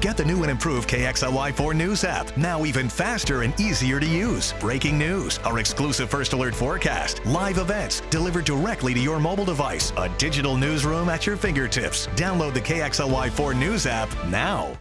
Get the new and improved KXLY4 News app, now even faster and easier to use. Breaking news, our exclusive First Alert forecast, live events delivered directly to your mobile device, a digital newsroom at your fingertips. Download the KXLY4 News app now.